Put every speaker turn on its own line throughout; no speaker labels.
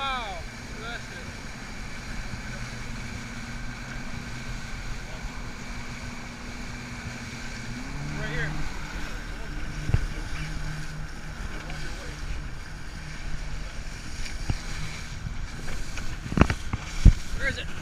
Wow, bless it.
Where is it?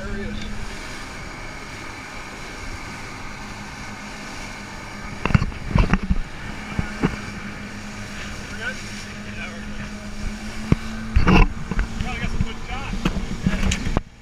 areas.